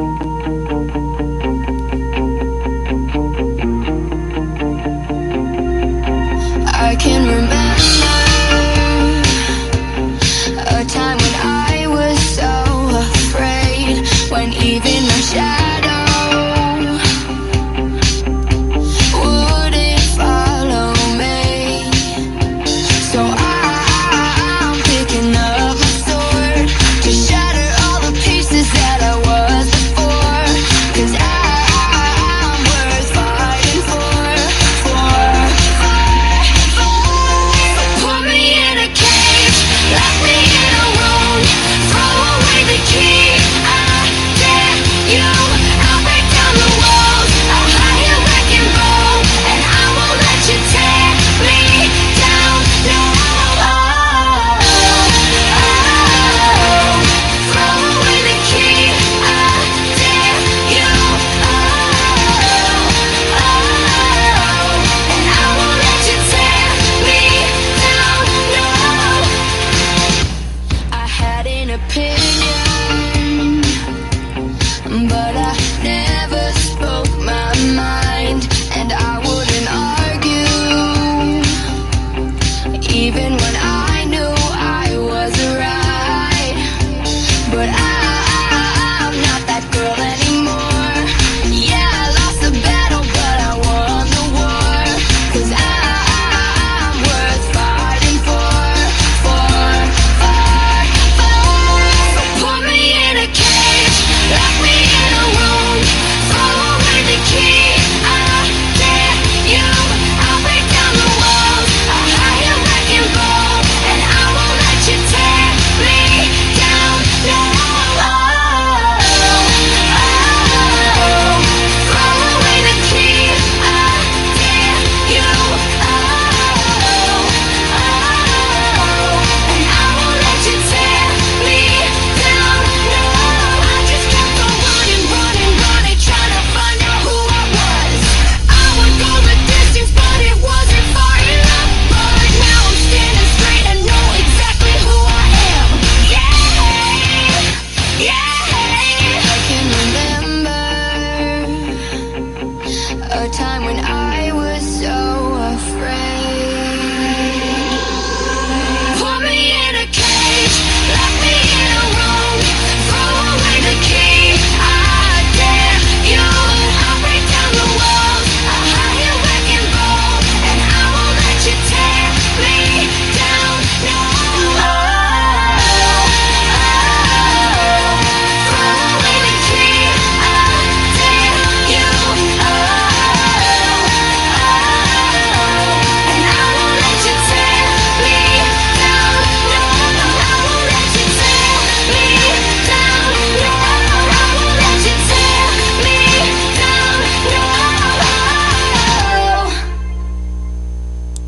I can remember a time